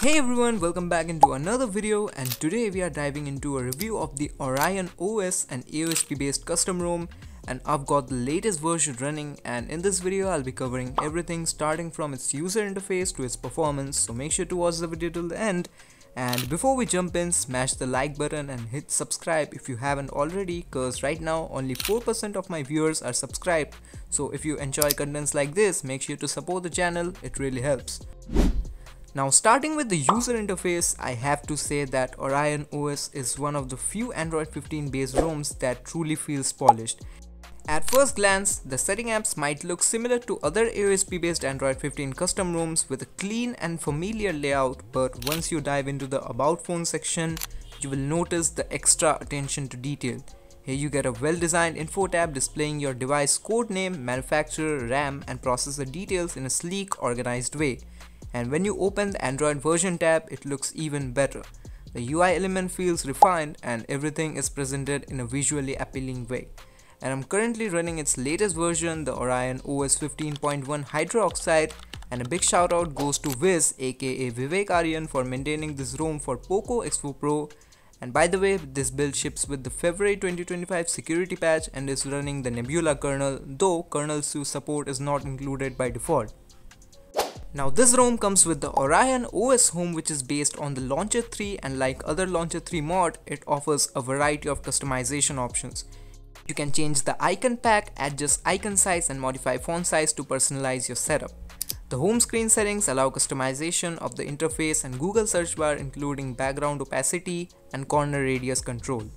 Hey everyone, welcome back into another video and today we are diving into a review of the Orion OS and AOSP based custom ROM and I've got the latest version running and in this video I'll be covering everything starting from its user interface to its performance so make sure to watch the video till the end and before we jump in smash the like button and hit subscribe if you haven't already cause right now only 4% of my viewers are subscribed so if you enjoy contents like this make sure to support the channel it really helps. Now starting with the user interface, I have to say that Orion OS is one of the few Android 15 based ROMs that truly feels polished. At first glance, the setting apps might look similar to other AOSP based Android 15 custom ROMs with a clean and familiar layout but once you dive into the about phone section, you will notice the extra attention to detail. Here you get a well designed info tab displaying your device code name, manufacturer, RAM and processor details in a sleek organized way and when you open the Android version tab it looks even better. The UI element feels refined and everything is presented in a visually appealing way. And I'm currently running its latest version, the Orion OS 15.1 Hydroxide and a big shout out goes to Viz aka Vivek Aryan for maintaining this ROM for Poco X4 Pro and by the way this build ships with the February 2025 security patch and is running the Nebula kernel though KernelSU support is not included by default. Now this ROM comes with the Orion OS Home which is based on the Launcher 3 and like other Launcher 3 mod, it offers a variety of customization options. You can change the icon pack, adjust icon size and modify font size to personalize your setup. The home screen settings allow customization of the interface and Google search bar including background opacity and corner radius control.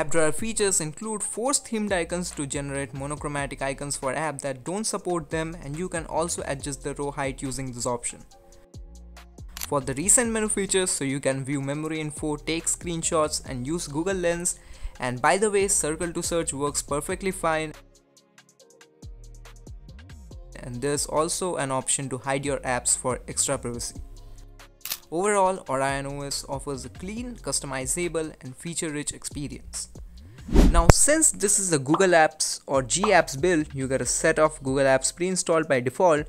App drawer features include forced themed icons to generate monochromatic icons for apps that don't support them and you can also adjust the row height using this option. For the recent menu features so you can view memory info, take screenshots and use Google Lens and by the way circle to search works perfectly fine and there's also an option to hide your apps for extra privacy. Overall, Orion OS offers a clean, customizable and feature-rich experience. Now since this is a Google Apps or GApps build, you get a set of Google Apps pre-installed by default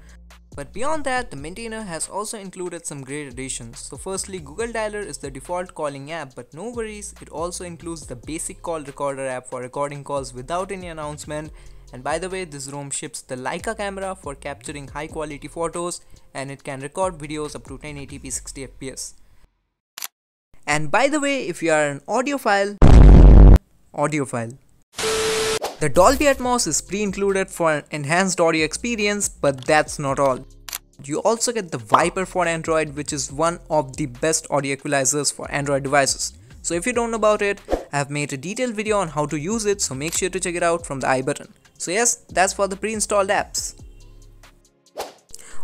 but beyond that, the maintainer has also included some great additions. So firstly, Google Dialer is the default calling app, but no worries, it also includes the basic call recorder app for recording calls without any announcement and by the way, this ROM ships the Leica camera for capturing high quality photos and it can record videos up to 1080p 60 fps. And by the way, if you are an audiophile, audiophile. The Dolby Atmos is pre-included for an enhanced audio experience, but that's not all. You also get the ViPER4Android, which is one of the best audio equalizers for Android devices. So if you don't know about it, I have made a detailed video on how to use it, so make sure to check it out from the i button. So yes, that's for the pre-installed apps.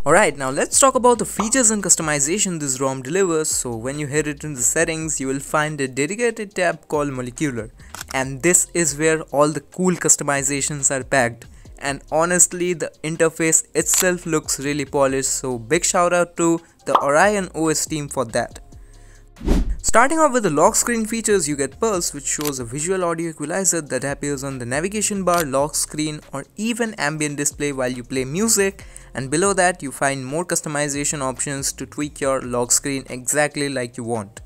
Alright, now let's talk about the features and customization this ROM delivers. So when you hit it in the settings, you will find a dedicated tab called Molecular. And this is where all the cool customizations are packed. And honestly, the interface itself looks really polished. So big shout out to the Orion OS team for that. Starting off with the lock screen features, you get Pulse which shows a visual audio equalizer that appears on the navigation bar, lock screen or even ambient display while you play music and below that you find more customization options to tweak your lock screen exactly like you want.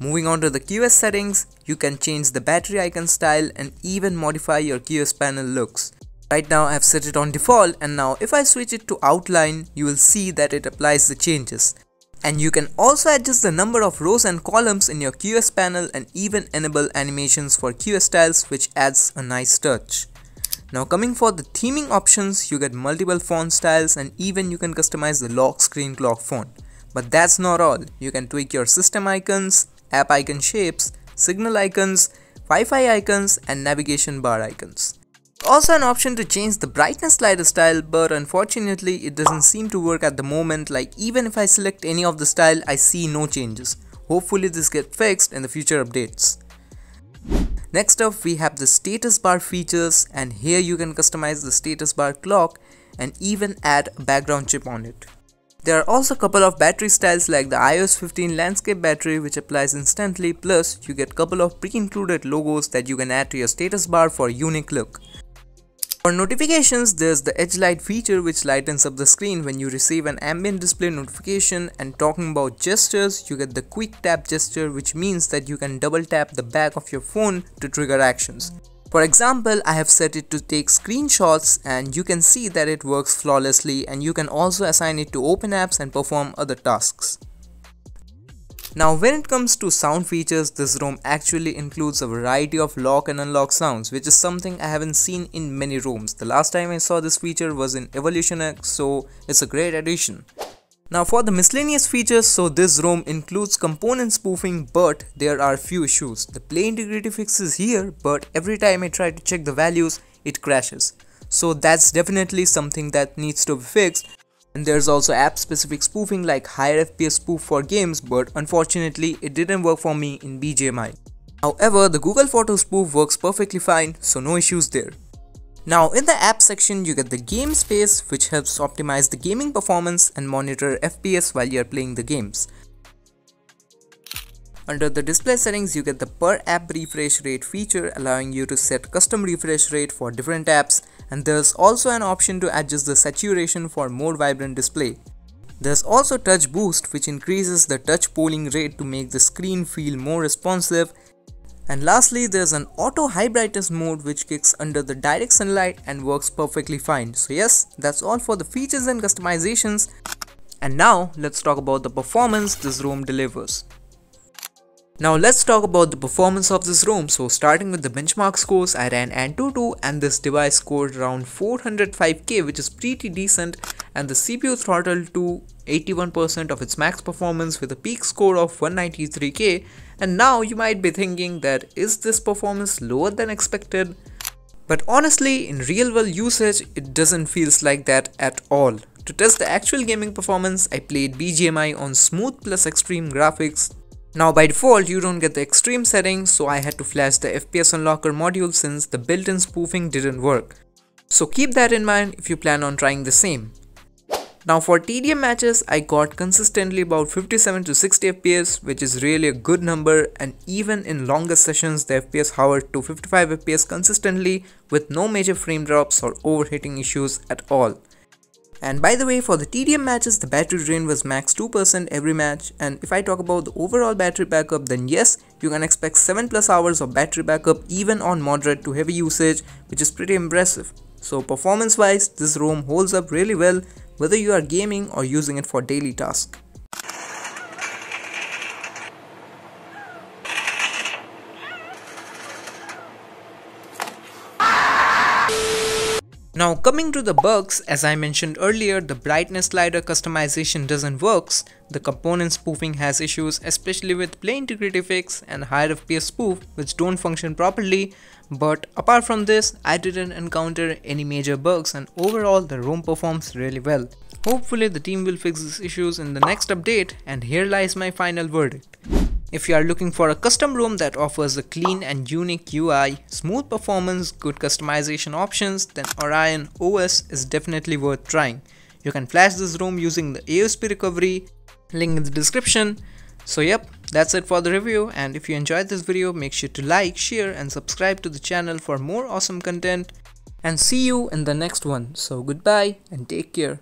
Moving on to the QS settings, you can change the battery icon style and even modify your QS panel looks. Right now I have set it on default and now if I switch it to outline, you will see that it applies the changes. And you can also adjust the number of rows and columns in your QS panel and even enable animations for QS styles which adds a nice touch. Now coming for the theming options, you get multiple font styles and even you can customize the lock screen clock font. But that's not all, you can tweak your system icons, app icon shapes, signal icons, Wi-Fi icons and navigation bar icons. Also an option to change the brightness slider style but unfortunately it doesn't seem to work at the moment like even if I select any of the style I see no changes. Hopefully this gets fixed in the future updates. Next up we have the status bar features and here you can customize the status bar clock and even add a background chip on it. There are also a couple of battery styles like the iOS 15 landscape battery which applies instantly plus you get a couple of pre-included logos that you can add to your status bar for a unique look. For notifications, there's the edge light feature which lightens up the screen when you receive an ambient display notification and talking about gestures, you get the quick tap gesture which means that you can double tap the back of your phone to trigger actions. For example, I have set it to take screenshots and you can see that it works flawlessly and you can also assign it to open apps and perform other tasks. Now when it comes to sound features, this ROM actually includes a variety of lock and unlock sounds which is something I haven't seen in many ROMs. The last time I saw this feature was in Evolution X so it's a great addition. Now for the miscellaneous features, so this ROM includes component spoofing but there are few issues. The play integrity fix is here but every time I try to check the values it crashes. So that's definitely something that needs to be fixed and there's also app specific spoofing like higher FPS spoof for games but unfortunately it didn't work for me in BGMI. However, the Google Photo spoof works perfectly fine so no issues there. Now in the app section you get the game space which helps optimize the gaming performance and monitor FPS while you're playing the games. Under the display settings, you get the per app refresh rate feature allowing you to set custom refresh rate for different apps and there's also an option to adjust the saturation for more vibrant display. There's also touch boost which increases the touch polling rate to make the screen feel more responsive and lastly there's an auto high brightness mode which kicks under the direct sunlight and works perfectly fine. So yes, that's all for the features and customizations and now let's talk about the performance this ROM delivers. Now let's talk about the performance of this ROM. So starting with the benchmark scores, I ran Antutu and this device scored around 405k which is pretty decent and the CPU throttled to 81% of its max performance with a peak score of 193k and now you might be thinking that is this performance lower than expected? But honestly in real world usage it doesn't feels like that at all. To test the actual gaming performance I played BGMI on smooth plus extreme graphics now by default you don't get the extreme settings so I had to flash the FPS unlocker module since the built-in spoofing didn't work. So keep that in mind if you plan on trying the same. Now for TDM matches I got consistently about 57 to 60 FPS which is really a good number and even in longer sessions the FPS hovered to 55 FPS consistently with no major frame drops or overheating issues at all. And by the way, for the TDM matches, the battery drain was max 2% every match. And if I talk about the overall battery backup, then yes, you can expect 7 plus hours of battery backup even on moderate to heavy usage, which is pretty impressive. So performance wise, this ROM holds up really well whether you are gaming or using it for daily tasks. Now coming to the bugs, as I mentioned earlier, the brightness slider customization doesn't works. The component spoofing has issues especially with play integrity fix and higher FPS spoof which don't function properly. But apart from this, I didn't encounter any major bugs and overall the ROM performs really well. Hopefully the team will fix these issues in the next update and here lies my final verdict. If you are looking for a custom ROM that offers a clean and unique UI, smooth performance, good customization options, then Orion OS is definitely worth trying. You can flash this ROM using the AOSP recovery, link in the description. So yep, that's it for the review and if you enjoyed this video make sure to like, share and subscribe to the channel for more awesome content and see you in the next one. So goodbye and take care.